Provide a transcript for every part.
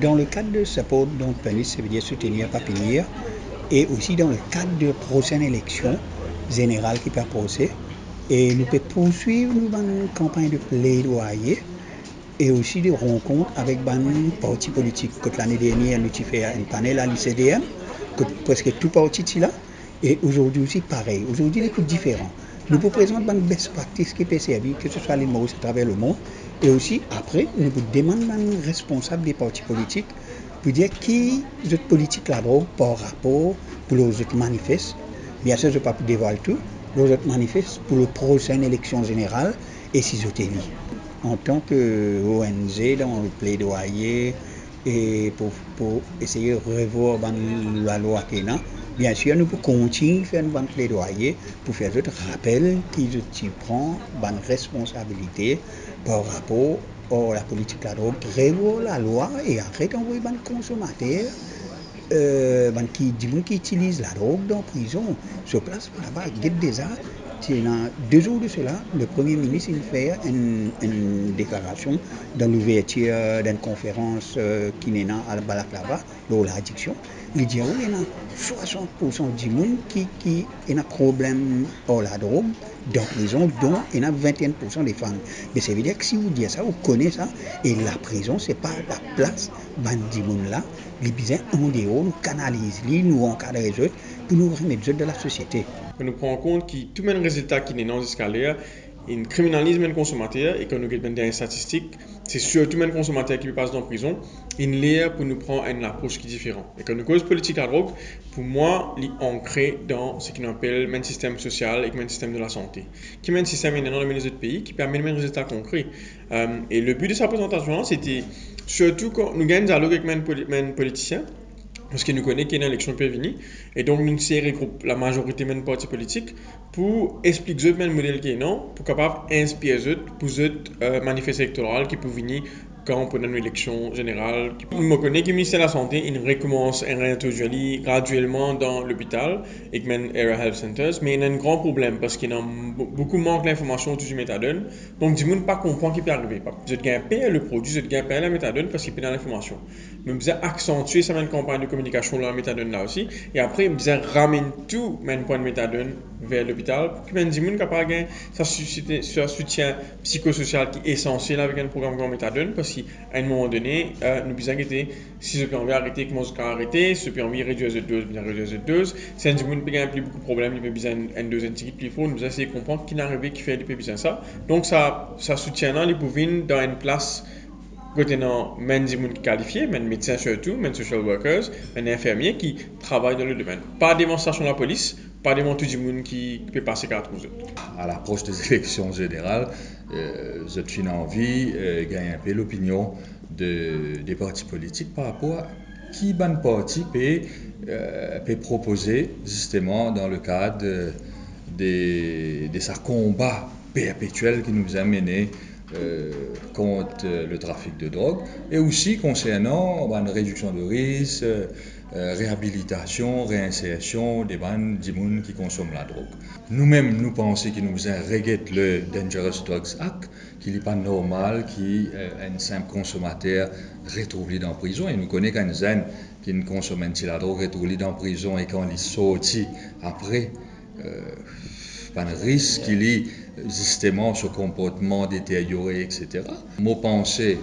dans le cadre de support donc PNUS, ça veut dire soutenir, pas et aussi dans le cadre de prochaine élection générale qui peut passer. Et nous pouvons poursuivre une campagne de plaidoyer et aussi des rencontres avec les partis politiques. L'année dernière, nous avons fait un panel à l'ICDM, presque tout parti là. Et aujourd'hui aussi, pareil. Aujourd'hui, les coups différents. Nous vous présentons une best practice qui peut servir, que ce soit les mots à travers le monde. Et aussi, après, nous vous demandons un responsable des partis politiques pour dire qui est politique là-bas par rapport pour les autres manifestes. Bien sûr, je ne vais pas dévoiler tout. Les autres manifestes pour la prochaine élection générale et si En tant qu'ONG, dans le plaidoyer, et pour, pour essayer de revoir la loi qui est là, Bien sûr, nous pouvons continuer à faire un plaidoyer pour faire d'autres rappels qui prend une responsabilité par rapport à la politique de la drogue, revoir la loi et arrêter d'envoyer les consommateurs euh, qui, utilisent la drogue dans la prison. Sur place, là-bas, il y a déjà deux jours de cela, le Premier ministre il fait une, déclaration dans l'ouverture d'une conférence euh, qui est à Balaklava, l'addiction. Il dit qu'il y a 60% du monde qui, qui a un problème la drogue dans la prison, dont il y a 21% des femmes. Mais ça veut dire que si vous dites ça, vous connaissez ça, et la prison, ce n'est pas la place de monde là, les besoins en dehors, nous canalisons, nous encadrons les autres, nous de la société nous prenons compte que tout le résultat qui est dans l'escalier, il criminalise le consommateur et quand nous avons des statistiques, c'est surtout le consommateur qui passe dans la prison, il est pour nous prendre une approche qui est différente. Et quand nous cause politique à drogue, pour moi, il est ancré dans ce qu'on appelle le système social et le système de la santé. Qui est un système dans les autres pays qui permet même résultats concrets. Euh, et le but de sa présentation, c'était surtout quand nous gagnons un dialogue avec les politiciens, parce que nous connaissons qu'il y a une élection qui venir. Et donc, nous avons la majorité des partis politiques pour expliquer le modèle qui est non, pour capable inspirer pour les euh, manifestations électorales qui peuvent venir on a une élection générale. Je me connais que le ministère de la Santé il recommence à réintroduire graduellement dans l'hôpital et même Area Health Centers, mais il y a un grand problème parce qu'il y a beaucoup manque d'informations sur la méthadone. Donc, du monde pas comprend qui peut arriver. Je gagne payer le produit, je gagne payer la méthadone parce qu'il y a l'information. Mais je accentuer cette campagne de communication de la méthadone là aussi. Et après, je ramène tout mon point de méthadone vers l'hôpital pour que les gens capable ça soutien psychosocial qui est essentiel avec un programme comme méthadone parce qu'à un moment donné euh, nous besoin arrêter si je peux envie arrêter comment je peux arrêter si je peux envie réduire la dose bien réduire la dose si un gens peut plus beaucoup de problèmes il peut besoin une dose antique plus fort nous essayer de comprendre qui n'arrive qui fait il peut besoin ça. Donc ça ça soutient les pouvines dans une place côté non men gens qualifiés men médecins surtout men social workers men infirmiers qui travaillent dans le domaine. Pas démonstration de la police pas des tout le monde qui peut passer quatre jours. À l'approche des élections générales, euh, j'ai envie de gagner un peu l'opinion de, des partis politiques par rapport à qui ban parti peut, euh, peut proposer justement dans le cadre de, de, de sa combat perpétuel qui nous a mené euh, contre le trafic de drogue et aussi concernant bah, une réduction de risque, euh, réhabilitation, réinsertion des bandes qui consomment la drogue. Nous-mêmes, nous pensons qu'il nous regrette le Dangerous Drugs Act, qu'il n'est pas normal qu'un euh, simple consommateur retrouve dans la prison. Et nous connaissons qu'un jeune qui ne consomme la drogue retrouve dans la prison et quand il sorti après, euh, risque qu'il ait justement ce comportement détérioré, etc. Moi, penser,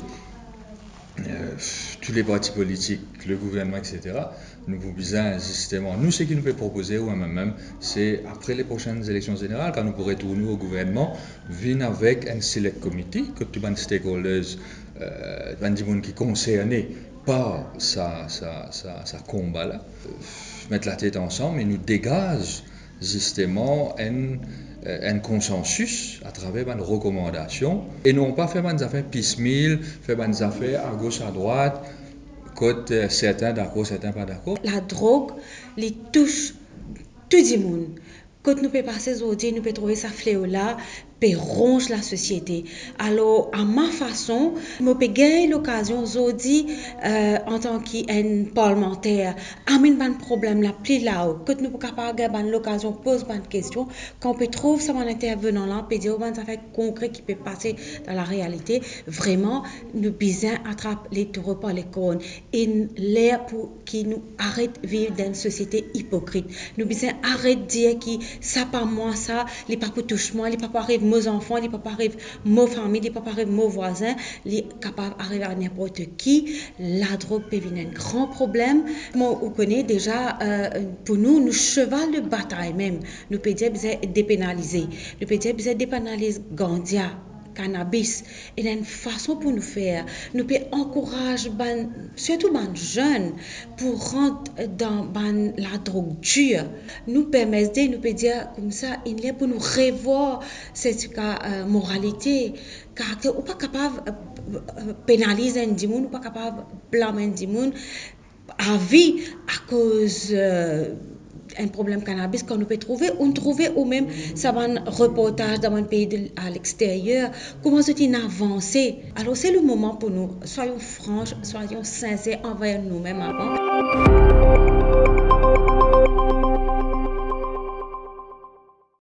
euh, tous les partis politiques, le gouvernement, etc., nous vous besoin justement, nous, ce qui nous peut proposer, ou même, c'est après les prochaines élections générales, quand nous pourrons retourner au gouvernement, venir avec un select committee, que tous les stakeholders, euh, qui sont concernés par sa, sa, sa, combat-là, euh, mettre la tête ensemble et nous dégage justement un, euh, un consensus à travers une recommandation et non pas faire des affaires piecemeal, faire des affaires à gauche, à droite, côté certains d'accord, certains pas d'accord. La drogue, les touche tout le monde. Quand nous pouvons passer aujourd'hui, nous pouvons trouver ça fléau là, peut ronger la société. Alors, à ma façon, je peux gagner l'occasion aujourd'hui, euh, en tant qu'un parlementaire, amener un problème là, plus là que nous sommes capables de l'occasion poser une question, qu'on peut trouver ça un intervenant là, peut dire, ça fait concret qui peut passer dans la réalité. Vraiment, nous besoin attraper les taureaux par les cornes et l'air pour qui nous arrête de vivre dans une société hypocrite. Nous besoin arrêter de dire que ça pas moi, ça, les papas touchent moi, les papas arrivent mes enfants, les papas arrivent mes familles, les papas arrivent mes voisins, les capables d'arriver à n'importe qui. La drogue peut un grand problème. Moi, on connaît déjà, euh, pour nous, nous cheval de bataille même. Nous pouvons dire dépénaliser. Nous pouvons dire dépénaliser Gandia cannabis. Et une façon pour nous faire. Nous peut encourager ben, surtout les jeunes pour rentrer dans la drogue dure. Nous permettre nous peut dire comme ça il est pour nous revoir cette euh, moralité. Car on pas capable de pénaliser un monde pas capable de blâmer un monde à vie à cause euh, un problème cannabis qu'on peut trouver, on trouve ou même ça un reportage dans un pays à l'extérieur. Comment sont-ils avancés Alors c'est le moment pour nous. Soyons franches, soyons sincères envers nous-mêmes avant.